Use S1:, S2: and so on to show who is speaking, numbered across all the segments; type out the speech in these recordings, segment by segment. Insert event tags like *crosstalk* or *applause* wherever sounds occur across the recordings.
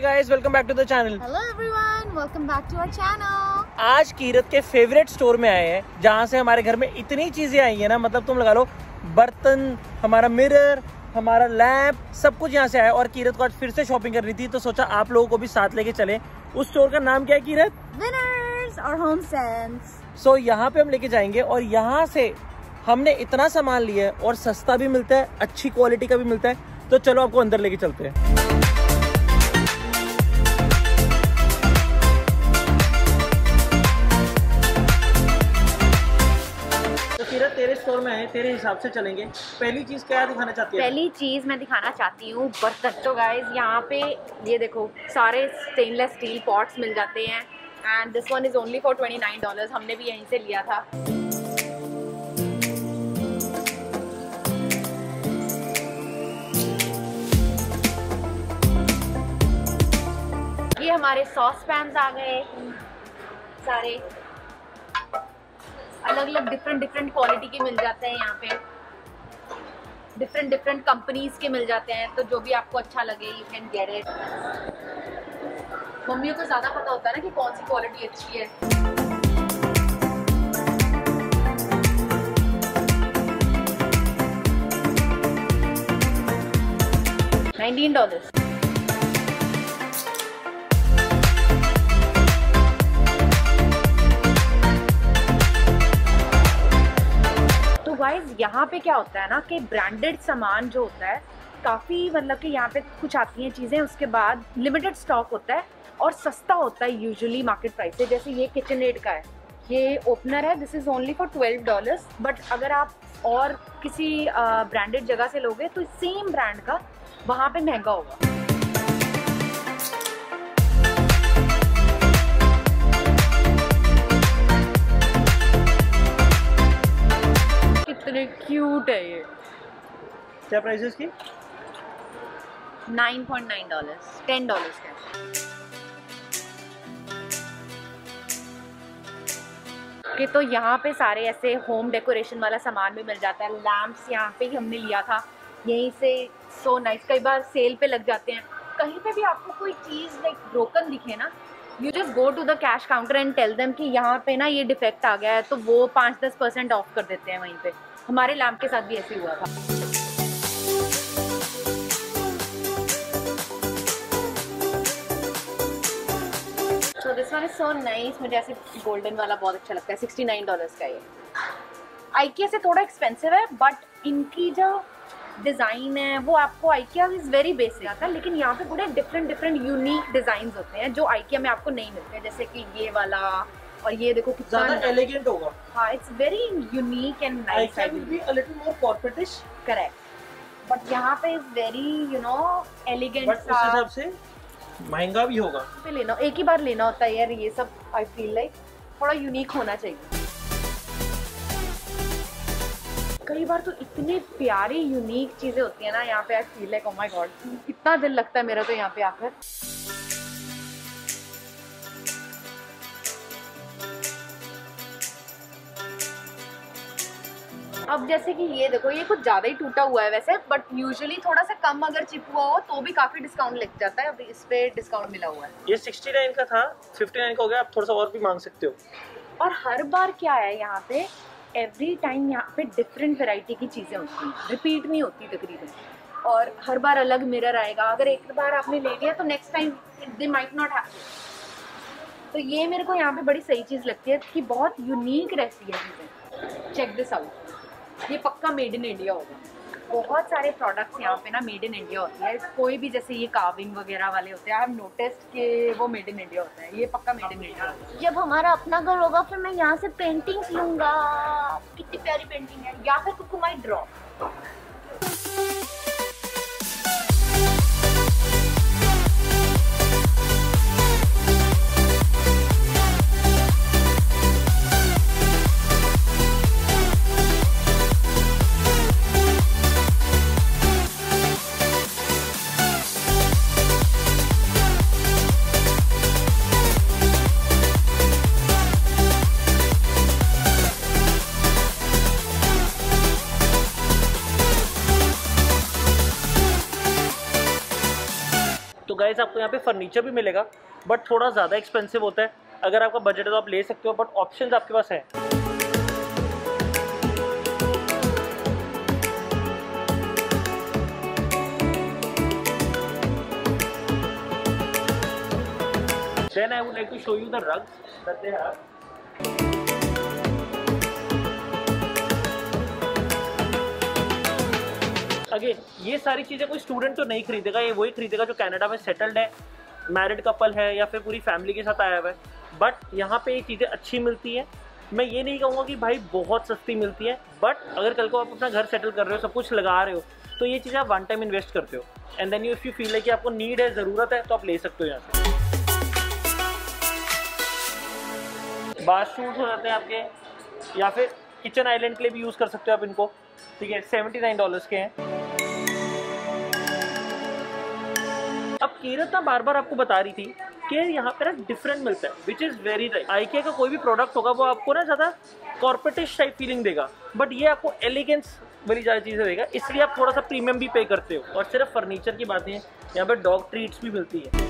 S1: Hi guys welcome back to the channel
S2: Hello everyone, welcome back to our channel.
S1: आज कीरत के favourite store में आए हैं जहाँ से हमारे घर में इतनी चीज़ें आई है ना मतलब तुम लगा लो बर्तन हमारा मिरर हमारा लैम्प सब कुछ यहाँ से आया और कीरत को आज फिर से शॉपिंग करनी थी तो सोचा आप लोगों को भी साथ लेके चले उस स्टोर का नाम क्या है कीरत
S2: or home sense.
S1: सो यहाँ पे हम लेके जाएँगे और यहाँ से हमने इतना सामान लिया है और सस्ता भी मिलता है अच्छी क्वालिटी का भी मिलता है तो चलो आपको अंदर लेके चलते हैं तेरे हिसाब से चलेंगे। पहली चीज़ क्या दिखाना चाहती है?
S3: पहली चीज़ मैं दिखाना चाहती हूँ, बर्तन। तो गाइज़ यहाँ पे ये देखो, सारे स्टेनलेस स्टील पॉट्स मिल जाते हैं। And this one is only for twenty nine dollar हमने भी यहीं से लिया था। ये हमारे सॉस पैन आ गए। सारे। अलग अलग डिफरेंट डिफरेंट क्वालिटी के मिल जाते हैं यहाँ पे। डिफरेंट डिफरेंट कंपनीज़ के मिल जाते हैं तो जो भी आपको अच्छा लगे यू कैन गेट इट मम्मियों को ज़्यादा पता होता है ना कि कौन सी क्वालिटी अच्छी है। $19. अदरवाइज़ यहाँ पे क्या होता है ना कि ब्रांडेड सामान जो होता है, काफ़ी मतलब कि यहाँ पे कुछ आती हैं चीज़ें, उसके बाद लिमिटेड स्टॉक होता है और सस्ता होता है यूजुअली मार्केट प्राइस से। जैसे ये किचन एड का है, ये ओपनर है this is only for twelve dollars but अगर आप और किसी ब्रांडेड जगह से लोगे तो सेम ब्रांड का वहाँ पे महँगा होगा। कितने क्यूट है ये।
S1: क्या प्राइस है इसकी?
S3: 9.9 डॉलर्स 10 डॉलर्स का कि तो यहाँ पे सारे ऐसे होम डेकोरेशन वाला सामान भी मिल जाता है। लैम्प्स यहाँ पे ही हमने लिया था। यहीं से सो नाइस कई बार सेल पे लग जाते हैं। कहीं पे भी आपको कोई चीज़ लाइक ब्रोकन दिखे ना you just go to the cash counter and tell them कि यहाँ पे ना ये डिफेक्ट आ गया है तो वो पाँच दस परसेंट ऑफ़ कर देते हैं वहीं पे। हमारे लैम्प के साथ भी ऐसे हुआ था। So this one is so nice मुझे ऐसे गोल्डन वाला बहुत अच्छा लगता है सिक्सटी नाइन डॉलर्स का ये। आइकिया से थोड़ा एक्सपेंसिव है बट इनकी जो डिज़ाइन है, वो आपको आइकिया इज़ वेरी बेसिक आता है, लेकिन यहाँ पे पूरे डिफरेंट डिफरेंट यूनिक डिज़ाइन होते हैं, जो आइकिया में आपको नहीं मिलते, जैसे कि ये वाला और ये देखो कितना
S1: ज़्यादा एलिगेंट होगा।
S3: हाँ it's very unique and nice I
S1: can be a little more corporatish
S3: correct but यहाँ पे is very you know elegant
S1: but उस हिसाब से महँगा भी होगा।
S3: पे लेना एक ही बार लेना होता है यार ये सब आई फील लाइक थोड़ा यूनिक होना चाहिए। कई बार तो इतने प्यारी यूनिक चीज़ें होती है ना यहाँ पे I feel like oh my god कितना दिल लगता है मेरा तो यहाँ पे आकर। अब जैसे कि ये देखो ये कुछ ज़्यादा ही टूटा हुआ है वैसे बट यूजुअली थोड़ा सा कम अगर चिप हुआ हो तो भी काफ़ी डिस्काउंट लग जाता है। अभी इस पर डिस्काउंट मिला हुआ है।
S1: ये 69 का था 59 का हो गया आप थोड़ा सा और भी मांग सकते हो।
S3: और हर बार क्या है यहाँ पे एवरी टाइम यहाँ पे डिफरेंट वेराइटी की चीज़ें होती हैं। रिपीट नहीं होती तकरीबन। और हर बार अलग मिरर आएगा। अगर एक बार आपने ले लिया तो next time they might not have तो ये मेरे को यहाँ पे बड़ी सही चीज़ लगती है कि बहुत यूनिक रहती है चीज़ें चेक दिस आउट ये पक्का मेड इन इंडिया होगा। बहुत सारे प्रोडक्ट्स यहाँ पे ना मेड इन इंडिया होती है। कोई भी जैसे ये काविंग वगैरह वाले होते हैं आई नोटिस कि वो मेड इन इंडिया होता है। ये पक्का मेड इन इंडिया
S2: जब हमारा अपना घर होगा, फिर मैं यहाँ से पेंटिंग लूँगा।
S3: कितनी प्यारी पेंटिंग है। या फिर कुकुमाई ड्रॉ
S1: गाइस आपको यहाँ पे फर्नीचर भी मिलेगा बट थोड़ा ज़्यादा एक्सपेंसिव होता है अगर आपका बजट है तो आप ले सकते हो बट ऑप्शन आपके पास है Then I would like to show you the rugs that they have. Again ये सारी चीज़ें कोई स्टूडेंट तो नहीं खरीदेगा, ये वही खरीदेगा जो कनाडा में सेटल्ड है मैरिड कपल है, या फिर पूरी फैमिली के साथ आया हुआ है। बट यहाँ पे ये चीज़ें अच्छी मिलती है। मैं ये नहीं कहूँगा कि भाई बहुत सस्ती मिलती है बट अगर कल को आप अपना घर सेटल कर रहे हो, सब कुछ लगा रहे हो तो ये चीज़ें आप वन टाइम इन्वेस्ट करते हो। And then you if you feel है कि आपको नीड है, ज़रूरत है तो आप ले सकते हो यहाँ से। बाथ शूज़ हो जाते हैं आपके, या फिर किचन आइलैंड के लिए भी यूज़ कर सकते हो आप इनको। ठीक है सेवेंटी नाइन डॉलर्स के हैं। कीरत ना बार बार आपको बता रही थी कि यहाँ पे ना डिफरेंट मिलता है which is very right IKEA का कोई भी प्रोडक्ट होगा वो आपको ना ज़्यादा कॉर्पोरेटिश टाइप फीलिंग देगा बट ये आपको एलिगेंस वाली ज़्यादा चीज़ें देगा इसलिए आप थोड़ा सा प्रीमियम भी पे करते हो और सिर्फ़ फर्नीचर की बात है यहाँ पे डॉग ट्रीट्स भी मिलती है।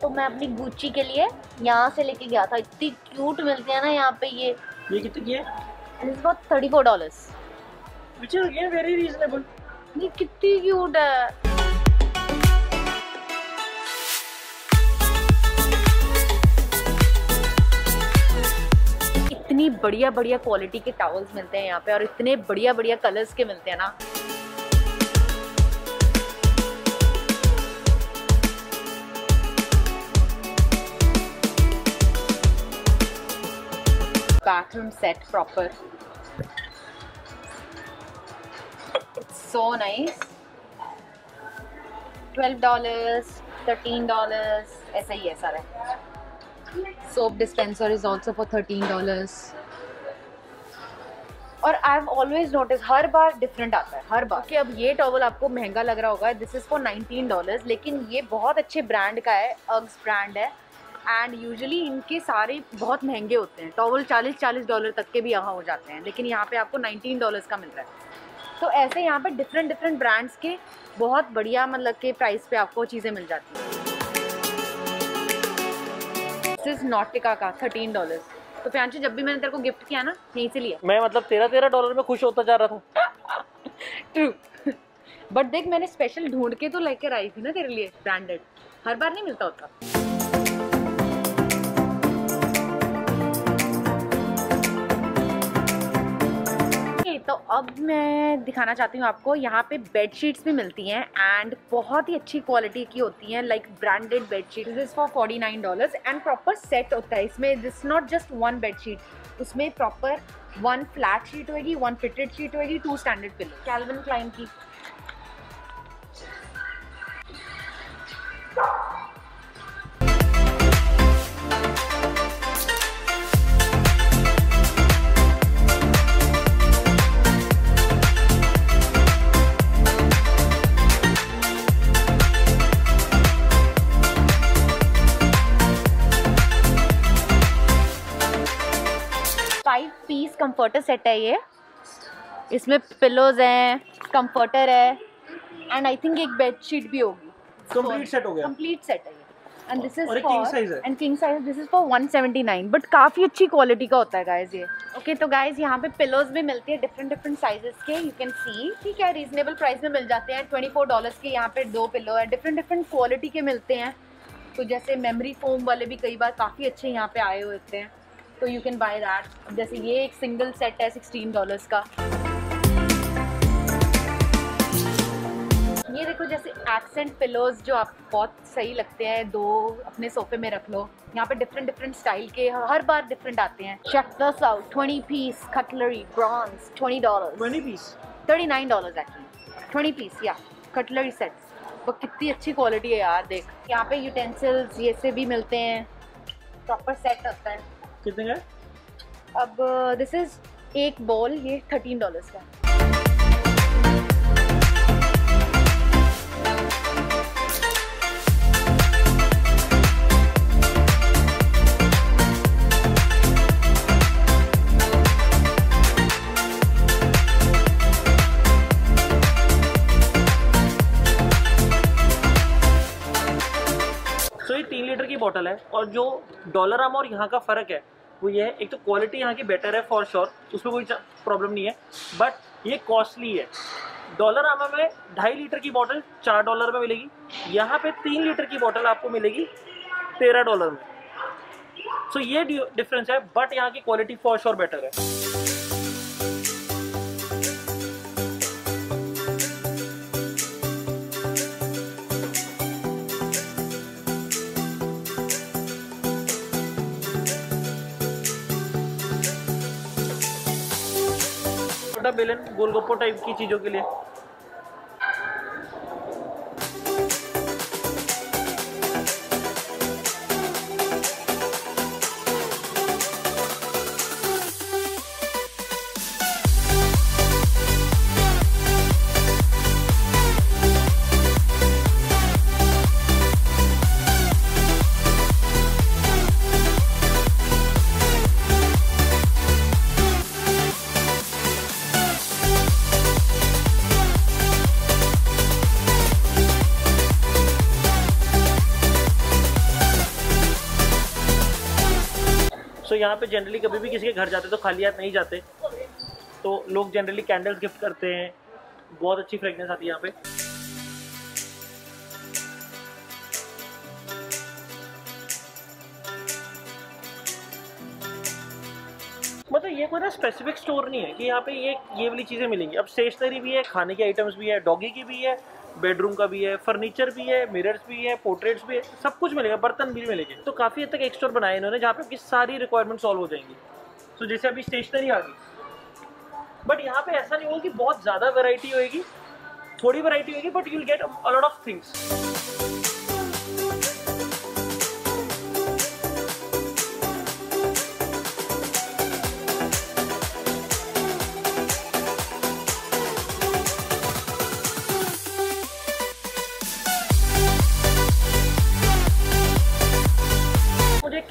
S2: तो मैं अपनी गुच्ची के लिए यहाँ से लेके गया था इतनी क्यूट मिलती है ना यहाँ पे ये।
S1: ये कितने की है?
S2: Thirty four dollars
S1: which is again very reasonable
S2: ये कितनी क्यूट है।
S3: इतनी बढ़िया बढ़िया क्वालिटी के टॉवल्स मिलते हैं यहाँ पे और इतने बढ़िया बढ़िया कलर्स के मिलते हैं ना। Bathroom set proper so nice. 12 dollars 13 dollars ऐसा ही है सारा। Soap dispenser is also for 13 dollars. और आई हैव ऑलवेज नोटिस हर बार डिफरेंट आता है हर बार। कि okay, अब ये टॉवल आपको महँगा लग रहा होगा दिस इज़ फॉर 19 डॉलर्स लेकिन ये बहुत अच्छे ब्रांड का है अग्स ब्रांड है। एंड यूजुअली इनके सारे बहुत महँगे होते हैं टॉवल 40 40 डॉलर तक के भी यहाँ हो जाते हैं लेकिन यहाँ पे आपको 19 डॉलर्स का मिल रहा है। तो ऐसे यहाँ पे डिफरेंट डिफरेंट ब्रांड्स के बहुत बढ़िया मतलब के प्राइस पे आपको चीज़ें मिल जाती हैं। दिस इज़ का थर्टीन डॉलर्स तो प्यांशु जब भी मैंने तेरे को गिफ्ट किया ना यहीं से लिया।
S1: मैं मतलब तेरह तेरह डॉलर में खुश होता जा रहा था। *laughs*
S3: ट्रू बट *laughs* देख मैंने स्पेशल ढूंढ के तो लेकर आई थी ना तेरे लिए ब्रांडेड हर बार नहीं मिलता होता। तो अब मैं दिखाना चाहती हूँ आपको, यहाँ पे बेडशीट्स भी मिलती हैं एंड बहुत ही अच्छी क्वालिटी की होती हैं like branded bedsheet sheet is for forty nine dollar and proper set होता है इसमें. This not just one bed sheet उसमें प्रॉपर वन फ्लैट शीट होगी वन फिटेड शीट होगी two standard pillow Calvin Klein की. कंफर्टर सेट है ये। इसमें पिलोज हैं कंफर्टर है एंड आई थिंक एक बेड शीट भी होगी।
S1: कंप्लीट सेट हो गया।
S3: कंप्लीट सेट है एंड दिस इज़
S1: है।
S3: And king size this is for 179 but काफ़ी अच्छी क्वालिटी का होता है गाइस ये। ओके तो गाइस यहाँ पे पिलोज भी मिलती है डिफरेंट डिफरेंट साइजेस के यू कैन सी ठीक है रीजनेबल प्राइस में मिल जाते हैं। 24 डॉलर्स के यहाँ पे दो पिलो है डिफरेंट डिफरेंट क्वालिटी के मिलते हैं। तो जैसे मेमोरी फोम वाले भी कई बार काफ़ी अच्छे यहाँ पे आए होते हैं। तो यू कैन बाय दैट जैसे ये एक सिंगल सेट है सिक्सटीन डॉलर्स का। ये देखो जैसे एक्सेंट पिलोज जो आप बहुत सही लगते हैं दो अपने सोफे में रख लो। यहाँ पे डिफरेंट डिफरेंट स्टाइल के हर बार डिफरेंट आते हैं। Check this out 20 piece cutlery bronze 20 dollars
S1: twenty piece
S3: 39 dollars actually 20 piece या कटलरी सेट्स वो कितनी अच्छी क्वालिटी है यार देख। यहाँ पे यूटेंसिल्स ये से भी मिलते हैं। प्रॉपर सेट होता है।
S1: कितने का
S3: अब uh, दिस इज़ एक बॉल ये थर्टीन डॉलर्स का
S1: तीन लीटर की बोतल है और जो डॉलर आम और यहाँ का फ़र्क है वो ये है, एक तो क्वालिटी यहाँ की बेटर है फॉर श्योर उसमें कोई प्रॉब्लम नहीं है बट ये कॉस्टली है। डॉलर आमा में ढाई लीटर की बॉटल चार डॉलर में मिलेगी, यहाँ पे तीन लीटर की बॉटल आपको मिलेगी तेरह डॉलर में। सो so ये डिफरेंस है बट यहाँ की क्वालिटी फॉर श्योर बेटर है। छोटा गोलगप्पो टाइप की चीज़ों के लिए। So, यहाँ पे जनरली कभी भी किसी के घर जाते तो खाली हाथ नहीं जाते। तो लोग जनरली कैंडल्स गिफ्ट करते हैं। बहुत अच्छी फ्रेगनेंस आती है यहाँ पे। मतलब ये कोई ना स्पेसिफिक स्टोर नहीं है कि यहाँ पे ये ये वाली चीज़ें मिलेंगी। अब स्टेशनरी भी है खाने के आइटम्स भी है डॉगी की भी है बेडरूम का भी है फर्नीचर भी है मिरर्स भी है पोर्ट्रेट्स भी है सब कुछ मिलेगा बर्तन भी मिलेंगे। तो काफ़ी हद तक एक स्टोर बनाया इन्होंने जहाँ पे आपकी सारी रिक्वायरमेंट सॉल्व हो जाएँगी। सो so, जैसे अभी स्टेशनरी आ गई। बट यहाँ पे ऐसा नहीं होगा कि बहुत ज़्यादा वेराइटी होएगी थोड़ी वेराइटी होगी but you will get a lot of things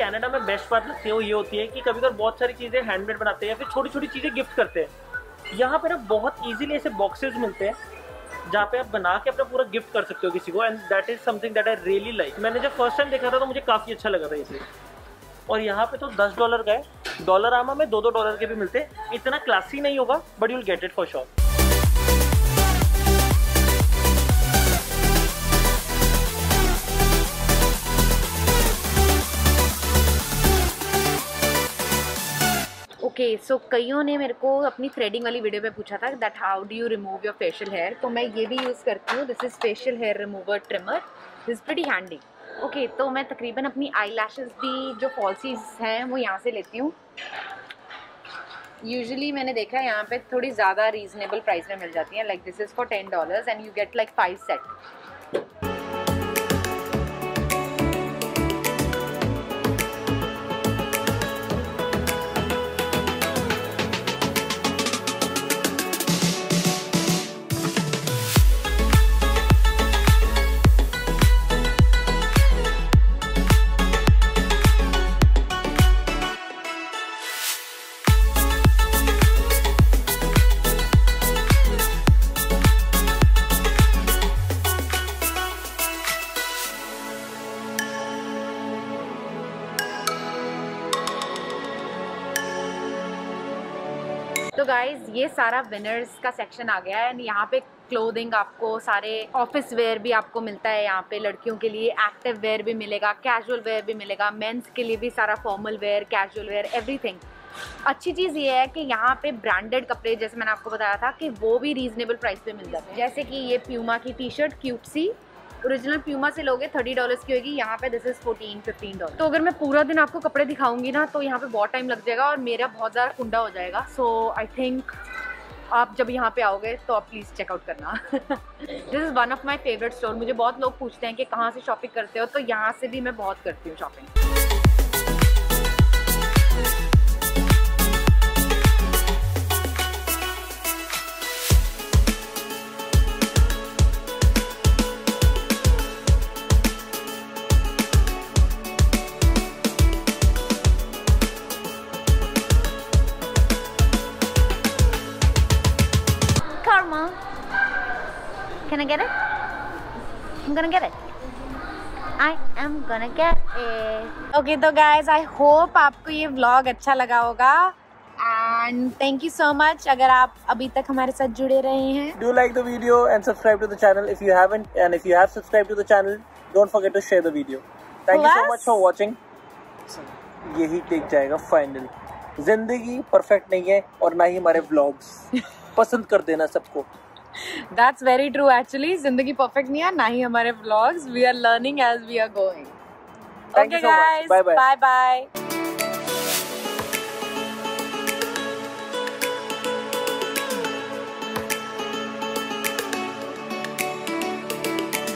S1: Canada में बेस्ट बात लगती है, वो ये होती है कि कभी कभी बहुत सारी चीज़ें हैंडमेड बनाते हैं या फिर छोटी छोटी चीज़ें गिफ्ट करते हैं। यहाँ पर ना बहुत ईजिली ऐसे बॉक्सेज मिलते हैं, जहाँ पे आप बना के अपना पूरा गिफ्ट कर सकते हो किसी को and that is something that I really like मैंने जब फ़र्स्ट टाइम देखा था तो मुझे काफ़ी अच्छा लगा था इसे और यहाँ पे तो दस डॉलर का है। डॉलर आमा में दो दो डॉलर के भी मिलते हैं। इतना क्लासी नहीं होगा but you'll get it for sure
S3: okay so कईयों ने मेरे को अपनी थ्रेडिंग वाली वीडियो में पूछा था that how do you remove your facial hair तो मैं ये भी यूज़ करती हूँ this is facial hair remover trimmer this pretty handy okay तो मैं तकरीबन अपनी आई भी, जो फॉल्सीज हैं, वो यहाँ से लेती हूँ. यूजली मैंने देखा है, यहाँ पे थोड़ी ज़्यादा रीजनेबल प्राइस में मिल जाती हैं like this is for ten dollars and you get like five set guys ये सारा विनर्स का सेक्शन आ गया है एंड यहाँ पे क्लोथिंग आपको, सारे ऑफ़िस वेयर भी आपको मिलता है यहाँ पे लड़कियों के लिए एक्टिव वेयर भी मिलेगा कैजुअल वेयर भी मिलेगा मेंस के लिए भी सारा formal wear casual wear everything अच्छी चीज़ ये है कि यहाँ पे ब्रांडेड कपड़े, जैसे मैंने आपको बताया था कि वो भी रीजनेबल प्राइस पे मिल जाते हैं। जैसे कि ये प्यूमा की टी शर्ट क्यूट सी ओरिजिनल प्यूमा से लोगे थर्टी डॉलर्स की होगी, यहाँ पे this is fourteen fifteen dollar तो अगर मैं पूरा दिन आपको कपड़े दिखाऊँगी ना तो यहाँ पे बहुत टाइम लग जाएगा और मेरा बहुत ज़्यादा कुंडा हो जाएगा. सो आई थिंक आप जब यहाँ पे आओगे तो आप प्लीज़ चेकआउट करना. This is one of my favourite store मुझे बहुत लोग पूछते हैं कि कहाँ से शॉपिंग करते हो तो यहाँ से भी मैं बहुत करती हूँ shopping I'm gonna get it.
S2: I am gonna get it.
S3: Okay तो गाइज़ आई होप आपको ये व्लॉग अच्छा लगा होगा and thank you so much अगर आप अभी तक हमारे साथ जुड़े रहे हैं
S1: Do like the video and subscribe to the channel if you haven't. And if you have subscribed to the channel, don't forget to share the video. Thank you so
S3: Plus-
S1: much for watching. यही take जाएगा final ज़िंदगी perfect नहीं है और ना ही हमारे vlogs पसंद कर देना सबको
S3: दैट्स वेरी ट्रू एक्चुअली ज़िंदगी परफेक्ट नहीं है ना ही हमारे blogs we are learning as we are going
S1: Thank
S3: okay. Guys
S1: Bye bye.
S3: Bye bye